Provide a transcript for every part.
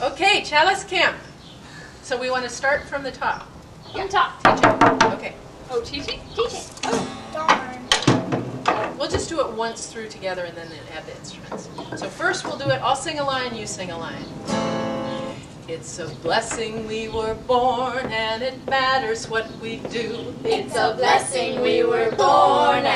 Okay, Chalice Camp. So we want to start from the top. From top. Okay, Oh, teaching? Teaching. Oh. Darn. we'll just do it once through together and then add the instruments. So first we'll do it, I'll sing a line, you sing a line. It's a blessing we were born and it matters what we do. It's a blessing we were born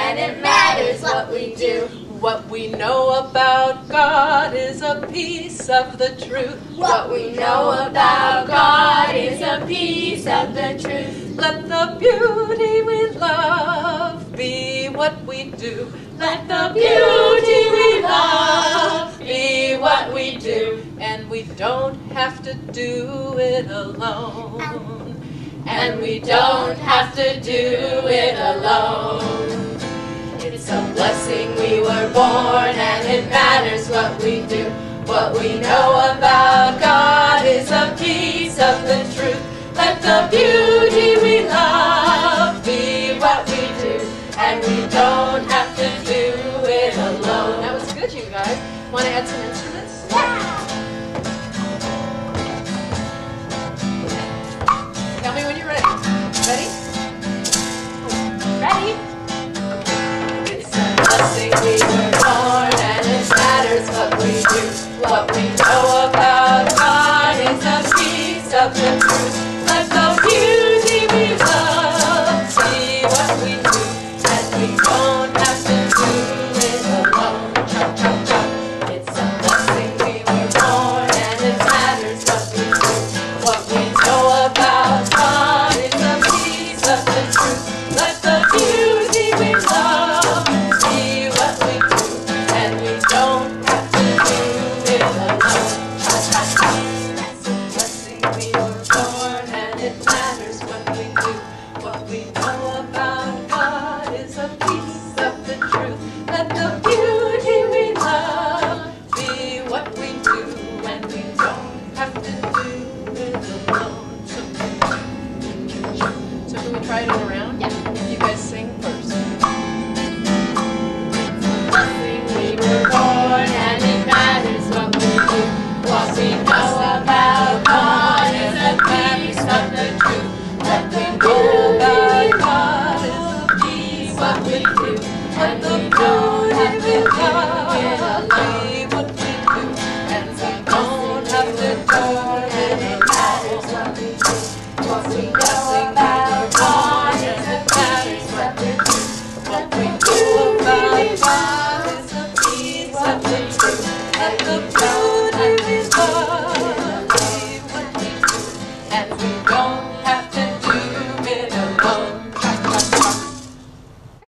What we know about God is a piece of the truth. What we know about God is a piece of the truth. Let the beauty we love be what we do. Let the beauty we love be what we do. And we don't have to do it alone. And we don't have to do it alone. Born and it matters what we do. What we know about God is a piece of the truth. Let the beauty we love be what we do. And we don't have to do it alone. That was good, you guys. Want to add some What we know do. What we know at the. And we don't have to